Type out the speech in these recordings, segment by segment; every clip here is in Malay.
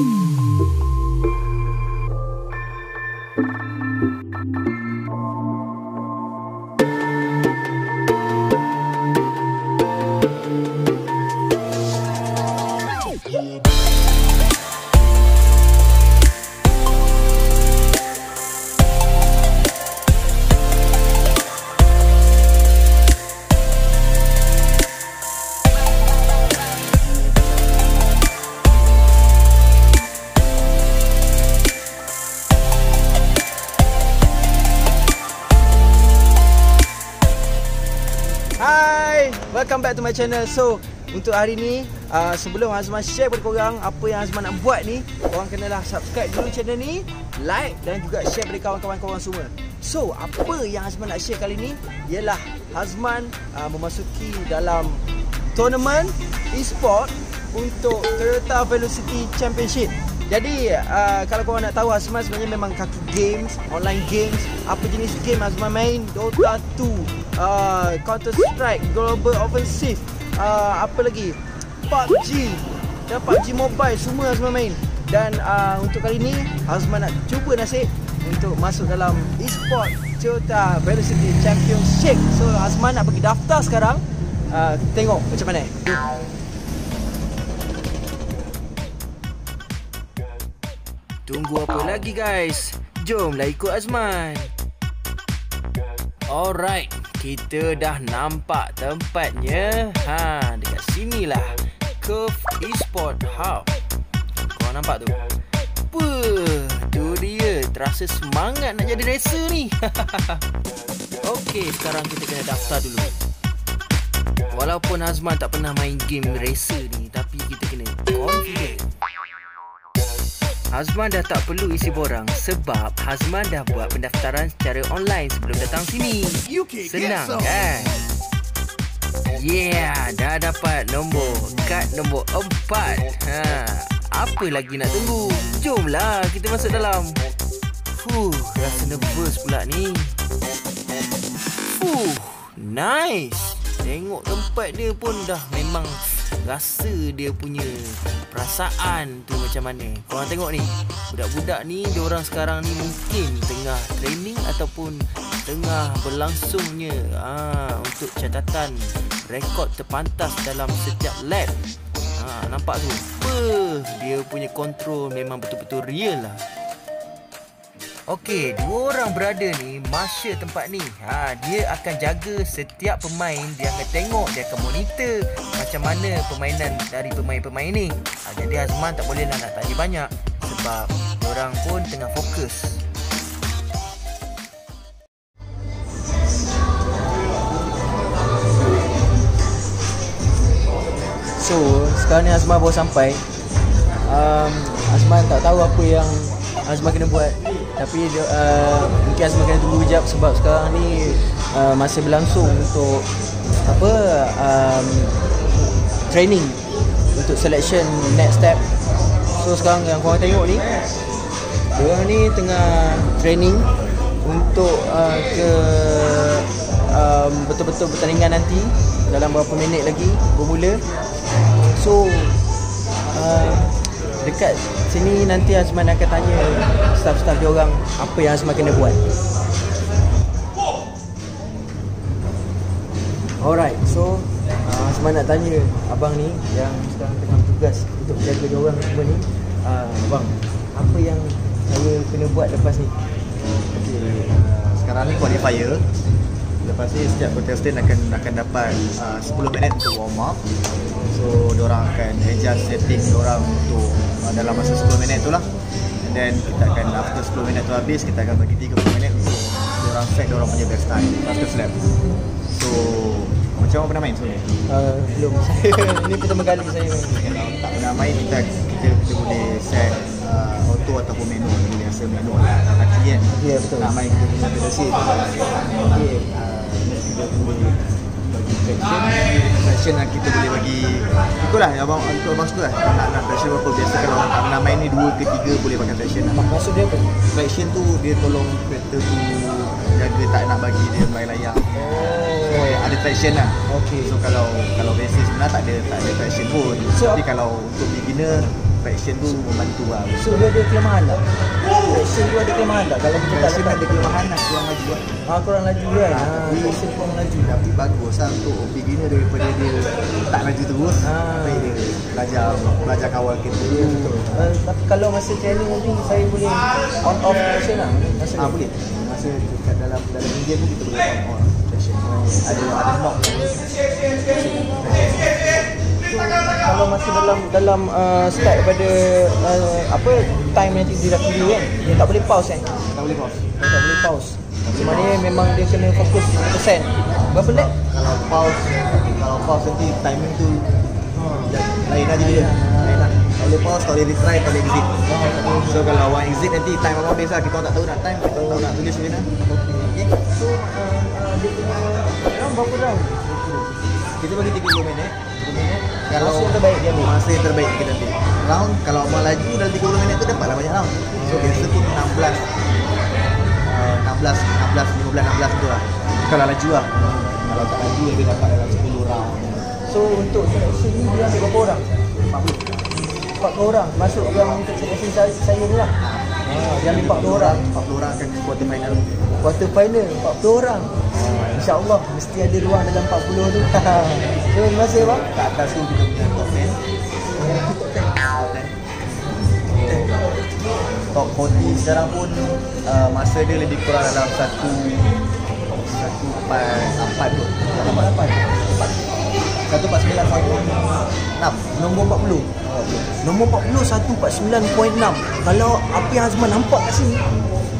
mm back to my channel. So, untuk hari ni, uh, sebelum Azman share kepada korang apa yang Azman nak buat ni, korang kenalah subscribe dulu channel ni, like dan juga share kepada kawan-kawan korang semua. So, apa yang Azman nak share kali ni ialah Azman uh, memasuki dalam tournament e-sport untuk Toyota Velocity Championship. Jadi uh, kalau korang nak tahu Azman sebenarnya memang kaki games, online games, apa jenis game Azman main, Dota 2, uh, Counter Strike, Global Offensive, uh, apa lagi? PUBG, dan PUBG Mobile semua Azman main. Dan uh, untuk kali ni Azman nak cuba nasib untuk masuk dalam e-sport Toyota Velocity Championship. So Azman nak pergi daftar sekarang. Uh, tengok macam mana. Tunggu apa lagi guys? Jomlah ikut Azman. Alright, kita dah nampak tempatnya. Ha, dekat sinilah. Curve Esport Hub. Kau nampak tu? Puh, tu dia. Terasa semangat nak jadi racer ni. Okey, sekarang kita kena daftar dulu. Walaupun Azman tak pernah main game racer ni, tapi kita kena confident. Hazman dah tak perlu isi borang sebab Hazman dah buat pendaftaran secara online sebelum datang sini. Senang kan? Yeah, dah dapat nombor kad nombor 4. Ha, apa lagi nak tunggu? Jomlah kita masuk dalam. Fuh, rasa nervous pula ni. Fuh, nice. Tengok tempat dia pun dah memang rasa dia punya perasaan tu macam mana. Korang tengok ni, budak-budak ni diorang sekarang ni mungkin tengah training ataupun tengah berlangsungnya ah untuk catatan rekod terpantas dalam setiap lap. Ha, nampak tu? Apa? Dia punya kontrol memang betul-betul real lah. Okey, dua orang berada ni Masya tempat ni ha, Dia akan jaga setiap pemain Dia akan tengok, dia akan monitor Macam mana permainan dari pemain-pemain ni ha, Jadi Azman tak boleh nak tanya banyak Sebab orang pun tengah fokus So, sekarang ni Azman baru sampai. Um, Azman tak tahu apa yang Azman kena buat. Tapi uh, mungkin Azman kena tunggu sekejap sebab sekarang ni uh, masih berlangsung untuk apa um, training untuk selection next step. So sekarang yang korang tengok ni Diorang ni tengah training untuk uh, ke um, betul-betul pertandingan nanti dalam beberapa minit lagi bermula. So uh, dekat sini nanti Azman akan tanya staff-staff dia orang apa yang Azman kena buat. Alright, so uh, Azman nak tanya abang ni yang sekarang tengah bertugas untuk jaga dia orang semua ni. Uh, abang, apa yang saya kena buat lepas ni? Okay, uh, sekarang ni qualifier. Lepas ni setiap contestant akan akan dapat uh, 10 minit untuk warm up. So orang akan adjust setting orang untuk uh, dalam masa 10 minit tu lah. And then kita akan after 10 minit tu habis kita akan bagi 30 minit untuk orang set orang punya best time fastest lap. So macam mana pernah main sebelum ni? Uh, belum. Saya ni pertama kali saya main. Kalau tak pernah main kita kita, kita boleh set uh, auto ataupun manual boleh rasa manual lah kaki kan Ya, betul. nak main kita punya pedasi tu lah okay. kita boleh bagi traction traction yang kita boleh bagi itulah yang abang untuk abang suka lah nak, nak traction berapa biasa kalau orang tak pernah main ni dua ke tiga boleh pakai traction lah Maksud dia apa? traction tu dia tolong kereta tu jaga tak nak bagi dia layang-layang Oh, ada traction lah Okey. So kalau kalau basic sebenarnya tak ada tak ada traction pun. So, Tapi kalau untuk beginner faction tu membantu lah. So dia ada kelemahan tak? Faction tu ada kelemahan tak? Kalau kita tak ada kelemahan lah kurang laju lah. Ah, kurang laju kan? Tapi- faction kurang laju. tapi bagus lah untuk beginner daripada dia tak laju terus. Ah. tapi dia belajar belajar kawal kereta dia betul. Uh, tapi kalau masa training nanti saya boleh on off faction lah. Masa ah ni. boleh. Masa dekat dalam dalam game pun kita boleh on on faction ada ada knock Kalau masa dalam dalam uh, start daripada uh, apa time nanti dia dah pilih kan dia tak boleh pause kan? Tak boleh pause. Dia tak boleh pause. Sebenarnya memang dia kena fokus 100% berapa lap? kalau pause kalau pause nanti timing tu ya, lain lah jadi dia. Lain lah. Tak boleh pause tak boleh retry tak boleh exit. So kalau awak exit nanti time awak habis lah. Kita tak tahu nak time kita tahu nak tulis macam mana. Okay. so uh, uh, dia punya round berapa round? kita bagi 30 minit. 30 minit kalau yang terbaik dia ambil. yang terbaik kita ambil round kalau awak laju dalam 30 minit tu dapatlah banyak round. So biasa pun 16 uh, 16 16 15 16 tu lah. Kalau laju lah. Kalau tak laju dia dapat dalam 10 round. So untuk selection ni dia ambil berapa orang? 40 40 orang. Masuk yang untuk selection saya, saya ni lah. Ah, dia ambil 40 orang. 40 orang akan ke quarter final. Quarter final 40 orang InsyaAllah mesti ada ruang dalam 40 tu. So terima kasih bang kat atas tu kita punya top 10 top 40 sekarang pun uh, masa dia lebih kurang dalam satu satu empat empat tu. Empat empat satu empat sembilan point enam. Nombor 40 nombor 40 149.6 kalau apa yang Azman nampak kat sini.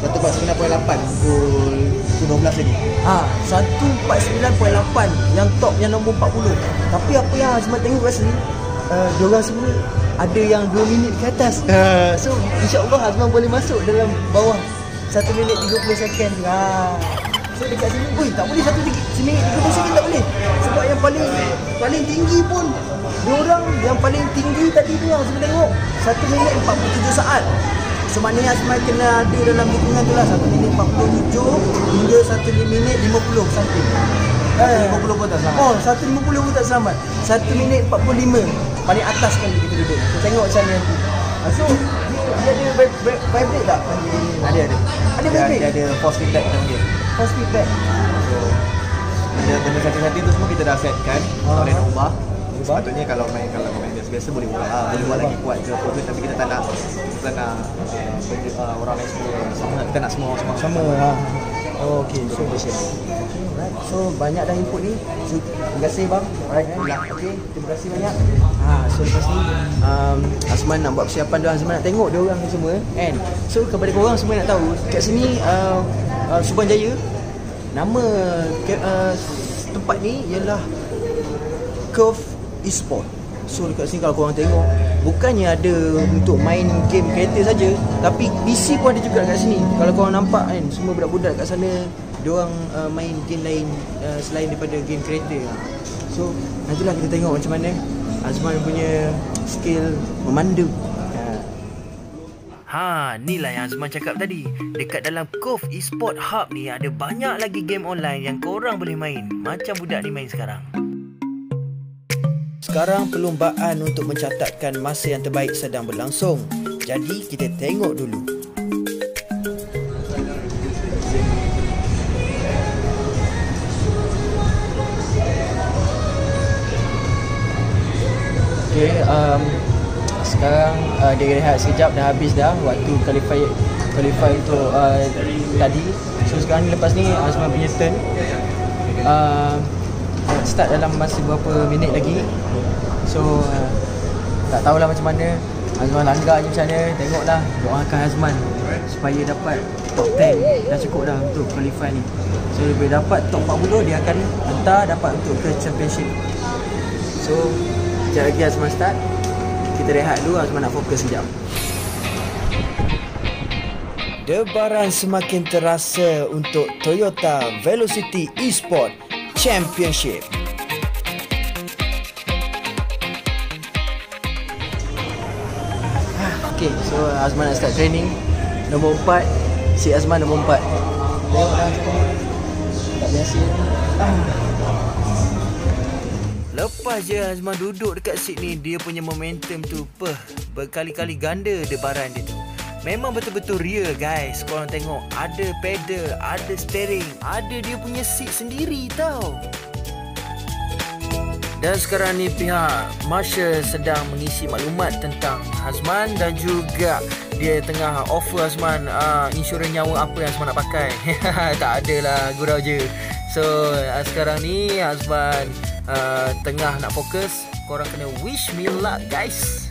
Satu empat sembilan point lapan. Pukul pukul 12 lagi. Ha 149.8 yang top yang nombor 40 tapi apa yang Azman tengok kat sini uh, diorang semua ada yang 2 minit ke atas. Uh, so insyaAllah Azman boleh masuk dalam bawah 1 minit 30 second. Ha. so dekat sini Ui, tak boleh 1 minit 30 second tak boleh. Sebab yang paling paling tinggi pun diorang yang paling tinggi tadi tu yang Azman tengok 1 minit 47 saat So maknanya Azman kena ada dalam dukungan tu lah. 1 minit 47 hingga 1 minit 50 something. Eh, 50 pun tak selamat. Oh, 150 pun tak selamat. 1 minit 45 Paling atas kan kita duduk. So tengok macam mana nanti. Ah, So dia, dia ada vib- vib- vibrate tak? ada ada. Ada dia, vibrate? dia ada force feedback dalam dia. Fast feedback? So benda benda setting-setting tu semua kita dah setkan. Ah. tak boleh nak ubah. Ubah? sepatutnya kalau main kalau main biasa-biasa boleh ubah lah boleh buat lagi kuat ke apa ke tapi kita tak nak kita nak uh, benda, uh, orang lain semua sama kita nak semua semua Sama ha. Oh, okay. So, okay, right. so banyak dah input ni. So, terima kasih bang. Alright. Okay, terima kasih banyak. Ha, so lepas ni um, Azman nak buat persiapan dia Azman nak tengok dia orang ni semua kan. So kepada korang semua nak tahu kat sini uh, uh, Subang Jaya nama uh, tempat ni ialah Curve Esport. So dekat sini kalau korang tengok Bukannya ada untuk main game kereta saja Tapi PC pun ada juga kat sini Kalau korang nampak kan Semua budak-budak kat sana Diorang uh, main game lain uh, Selain daripada game kereta So nantilah kita tengok macam mana Azman punya skill memandu Ha, ni lah yang Azman cakap tadi. Dekat dalam Cove Esport Hub ni ada banyak lagi game online yang korang boleh main. Macam budak ni main sekarang. Sekarang perlumbaan untuk mencatatkan masa yang terbaik sedang berlangsung Jadi kita tengok dulu Okay, um, sekarang uh, dia rehat sekejap dah habis dah waktu qualify qualify untuk uh, tadi. So sekarang ni lepas ni Azman punya turn. Uh, start dalam masa berapa minit lagi. So uh, tak tahulah macam mana. Azman langgar je macam mana. Tengoklah doakan Azman Supaya dapat top 10 Dah cukup dah untuk qualify ni. So bila dapat top 40 Dia akan hantar dapat untuk ke championship. So Sekejap lagi Azman start. Kita rehat dulu Azman nak fokus sekejap. Debaran semakin terasa untuk Toyota Velocity Esport Championship. Okay, so Azman nak start training Nombor 4 Si Azman nombor 4 Tengok dah macam ni Tak biasa ah. Lepas je Azman duduk dekat seat ni Dia punya momentum tu Peh Berkali-kali ganda debaran dia tu Memang betul-betul real guys Korang tengok Ada pedal Ada steering Ada dia punya seat sendiri tau dan sekarang ni pihak Marshall sedang mengisi maklumat tentang Hazman dan juga dia tengah offer Hazman uh, insurans nyawa apa yang Hazman nak pakai. tak adalah gurau je. So uh, sekarang ni Hazman uh, tengah nak fokus. Korang kena wish me luck guys.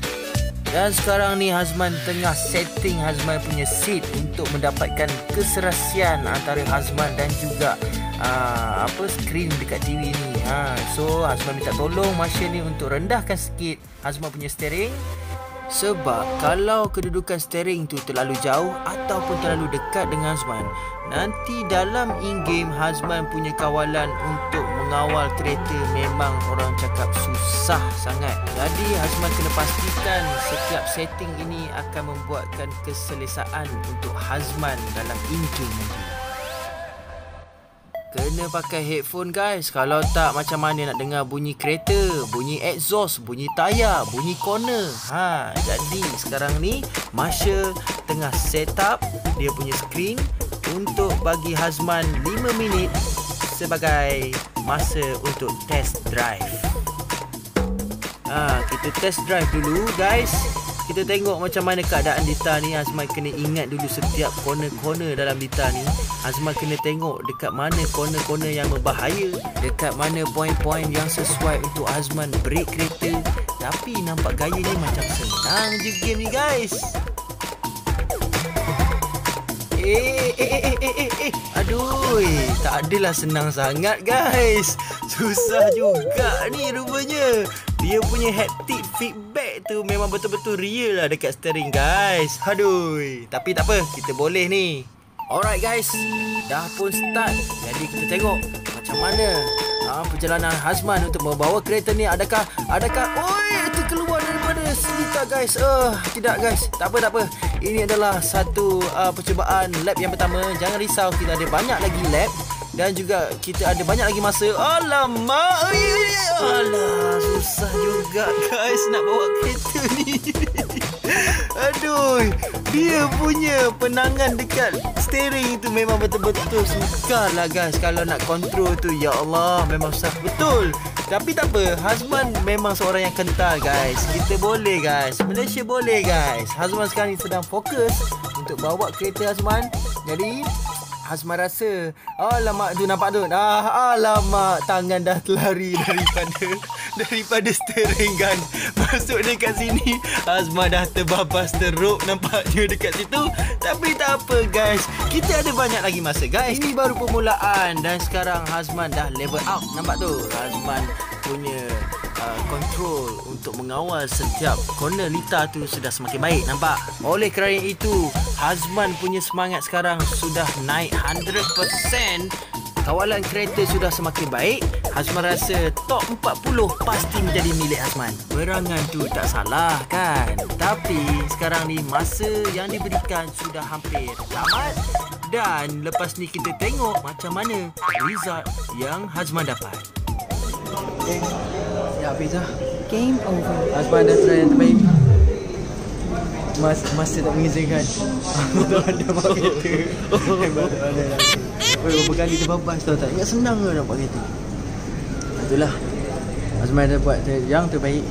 Dan sekarang ni Hazman tengah setting Hazman punya seat untuk mendapatkan keserasian antara Hazman dan juga uh, apa screen dekat TV ni. Ha, so Hazman minta tolong Masya ni untuk rendahkan sikit Hazman punya steering sebab kalau kedudukan steering tu terlalu jauh ataupun terlalu dekat dengan Hazman, nanti dalam in-game Hazman punya kawalan untuk mengawal kereta memang orang cakap susah sangat. Jadi Hazman kena pastikan setiap setting ini akan membuatkan keselesaan untuk Hazman dalam in-game nanti. Kena pakai headphone guys Kalau tak macam mana nak dengar bunyi kereta Bunyi exhaust Bunyi tayar Bunyi corner ha, Jadi sekarang ni Masya tengah set up Dia punya screen Untuk bagi Hazman 5 minit Sebagai masa untuk test drive. Ha, Kita test drive dulu guys. Kita tengok macam mana keadaan Dita ni. Azman kena ingat dulu setiap corner-corner dalam Dita ni. Azman kena tengok dekat mana corner-corner yang berbahaya Dekat mana poin-poin yang sesuai untuk Azman break kereta. Tapi nampak gaya ni macam senang je game ni guys Eh, eh, eh, eh, eh, eh, eh. Adalah senang sangat guys Susah juga ni rupanya dia punya haptic feedback tu memang betul-betul real lah dekat steering guys. Aduh. Tapi tak apa, kita boleh ni. Alright guys, dah pun start. Jadi kita tengok macam mana ha, perjalanan Hazman untuk membawa kereta ni. Adakah, adakah, oi, itu keluar daripada selita guys. Uh, tidak guys, tak apa, tak apa. Ini adalah satu uh, percubaan lap yang pertama. Jangan risau, kita ada banyak lagi lap. Dan juga kita ada banyak lagi masa Alamak Alah Susah juga guys Nak bawa kereta ni Aduh Dia punya penangan dekat Steering tu memang betul-betul Sukar lah guys Kalau nak control tu Ya Allah Memang susah betul Tapi tak apa Hazman memang seorang yang kental guys. Kita boleh guys. Malaysia boleh guys. Hazman sekarang ni sedang fokus Untuk bawa kereta Hazman. Jadi Hazman rasa Alamak tu nampak tu ah, Alamak Tangan dah terlari daripada Daripada steering gun. Masuk dekat sini Hazman dah terbabas teruk. Nampaknya dekat situ. Tapi tak apa guys. Kita ada banyak lagi masa guys. Ini baru permulaan. Dan sekarang Hazman dah level up. Nampak tu? Hazman punya uh, control untuk mengawal setiap corner Lita tu sudah semakin baik. Nampak? Oleh kerana itu Hazman punya semangat sekarang sudah naik 100% kawalan kereta sudah semakin baik Hazman rasa top 40 pasti menjadi milik Hazman berangan tu tak salah kan tapi sekarang ni masa yang diberikan sudah hampir tamat dan lepas ni kita tengok macam mana result yang Hazman dapat Okay. Ya, dah. Game over. Azman dah try yang terbaik. Mas, masa tak mengizinkan. Tak ada kereta. Hebat Oi, berapa kali terbabas tau tak? Ingat senang ke nak buat kereta? Itulah. Azman dah buat yang terbaik.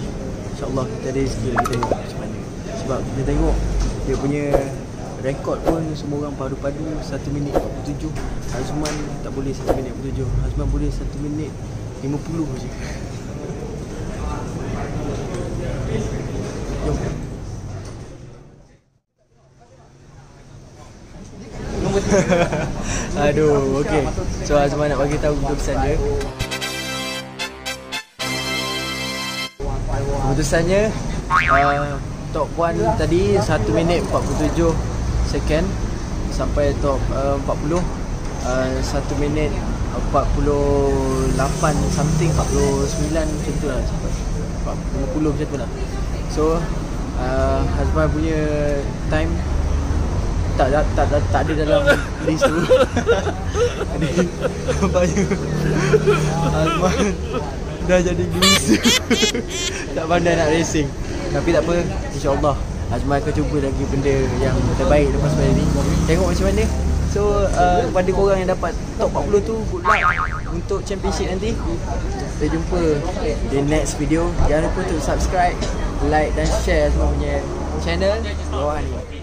InsyaAllah kita ada skill kita tengok macam mana. Sebab kita tengok dia punya rekod pun semua orang padu-padu 1 minit 47. Azman tak boleh 1 minit 47. Azman boleh 1 minit 50 je. Okey. So Azman nak bagi tahu keputusan dia. Keputusannya uh, top 1 tadi 1 minit 47 second sampai top uh, 40 uh, 1 minit 48 something 49 macam tu lah sampai 50 macam tu lah so uh, Hazman punya time tak tak tak, tak, tak ada dalam list tu. Jadi nampaknya Hazman Dah jadi loser Tak pandai nak racing. Tapi tak apa InsyaAllah. Azman akan cuba lagi benda yang terbaik lepas pada ni. Tengok macam mana. So uh, pada korang yang dapat top 40 tu Good luck untuk championship nanti. Kita jumpa di next video. Jangan lupa untuk subscribe Like dan share semua punya channel. Bawah ni